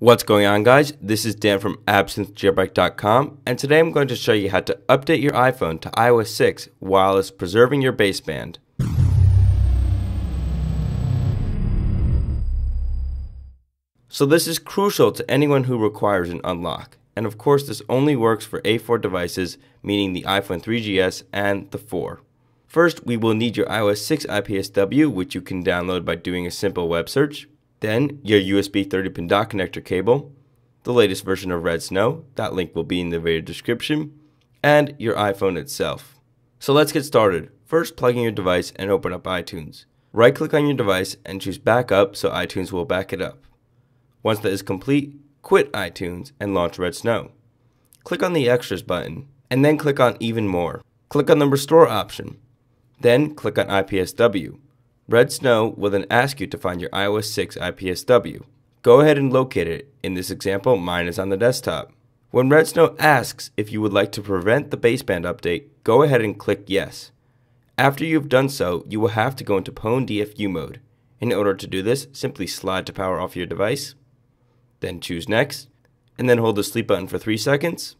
What's going on guys? This is Dan from AbsintheJailbreak.com and today I'm going to show you how to update your iPhone to iOS 6 while it's preserving your baseband. So this is crucial to anyone who requires an unlock. And of course this only works for A4 devices, meaning the iPhone 3GS and the 4. First, we will need your iOS 6 IPSW, which you can download by doing a simple web search. Then, your USB 30 pin dock connector cable, the latest version of Redsn0w, that link will be in the video description, and your iPhone itself. So let's get started. First, plug in your device and open up iTunes. Right click on your device and choose Backup so iTunes will back it up. Once that is complete, quit iTunes and launch Redsn0w. Click on the Extras button, and then click on Even More. Click on the Restore option. Then click on IPSW. Redsn0w will then ask you to find your iOS 6 IPSW. Go ahead and locate it. In this example, mine is on the desktop. When Redsn0w asks if you would like to prevent the baseband update, go ahead and click Yes. After you've done so, you will have to go into Pwn DFU mode. In order to do this, simply slide to power off your device, then choose Next, and then hold the sleep button for 3 seconds,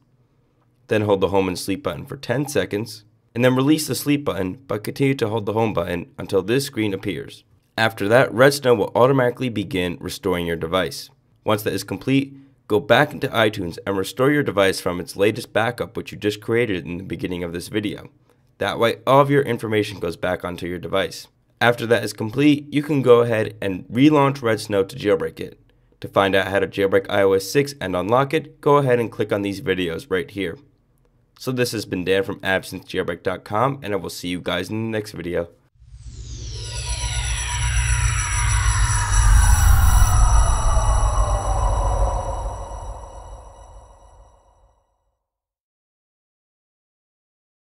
then hold the home and sleep button for 10 seconds, and then release the sleep button, but continue to hold the home button until this screen appears. After that, Redsn0w will automatically begin restoring your device. Once that is complete, go back into iTunes and restore your device from its latest backup which you just created in the beginning of this video. That way all of your information goes back onto your device. After that is complete, you can go ahead and relaunch Redsn0w to jailbreak it. To find out how to jailbreak iOS 6 and unlock it, go ahead and click on these videos right here. So this has been Dan from AbsintheJailbreak.com and I will see you guys in the next video.